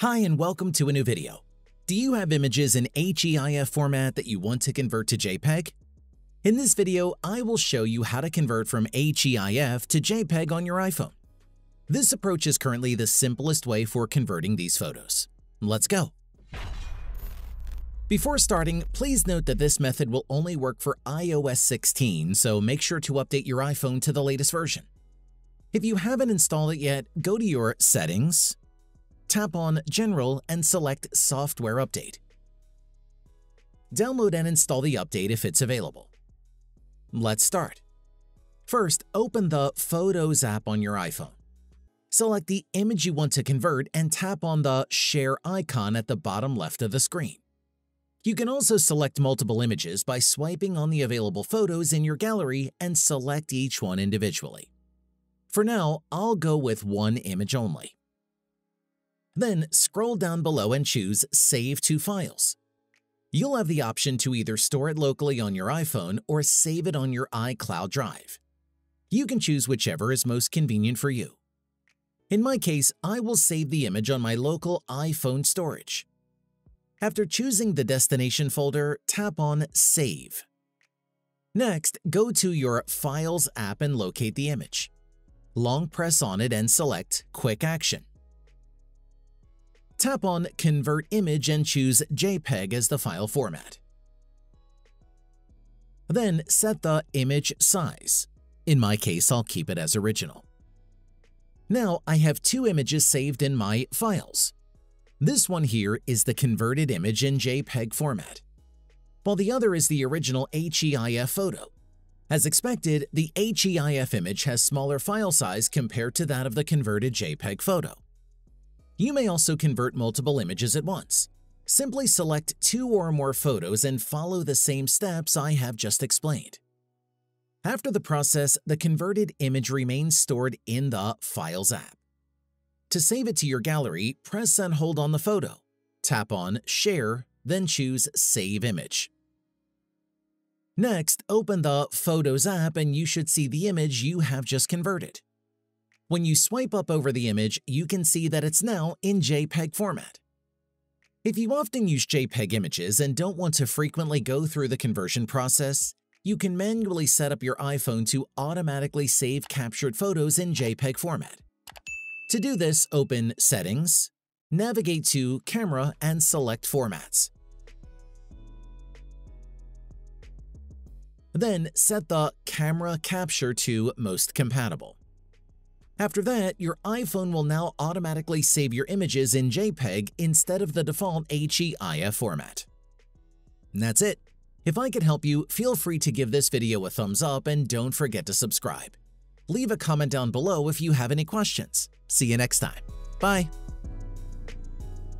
Hi and welcome to a new video. Do you have images in HEIF format that you want to convert to JPEG? In this video, I will show you how to convert from HEIF to JPEG on your iPhone. This approach is currently the simplest way for converting these photos. Let's go. Before starting, please note that this method will only work for iOS 16, so make sure to update your iPhone to the latest version. If you haven't installed it yet, go to your Settings, tap on General and select Software Update. Download and install the update if it's available. Let's start. First, open the Photos app on your iPhone. Select the image you want to convert and tap on the Share icon at the bottom left of the screen. You can also select multiple images by swiping on the available photos in your gallery and select each one individually. For now, I'll go with one image only. Then scroll down below and choose Save to Files. You'll have the option to either store it locally on your iPhone or save it on your iCloud Drive. You can choose whichever is most convenient for you. In my case, I will save the image on my local iPhone storage. After choosing the destination folder, tap on Save. Next, go to your Files app and locate the image. Long press on it and select Quick Action. Tap on Convert Image and choose JPEG as the file format. Then set the image size. In my case, I'll keep it as original. Now I have two images saved in my files. This one here is the converted image in JPEG format, while the other is the original HEIF photo. As expected, the HEIF image has smaller file size compared to that of the converted JPEG photo. You may also convert multiple images at once. Simply select two or more photos and follow the same steps I have just explained. After the process, the converted image remains stored in the Files app. To save it to your gallery, press and hold on the photo. Tap on Share, then choose Save Image. Next, open the Photos app and you should see the image you have just converted. When you swipe up over the image, you can see that it's now in JPEG format. If you often use JPEG images and don't want to frequently go through the conversion process, you can manually set up your iPhone to automatically save captured photos in JPEG format. To do this, open Settings, navigate to Camera and select Formats. Then set the Camera Capture to Most Compatible. After that, your iPhone will now automatically save your images in JPEG instead of the default HEIF format. And that's it. If I could help you, feel free to give this video a thumbs up and don't forget to subscribe. Leave a comment down below if you have any questions. See you next time. Bye.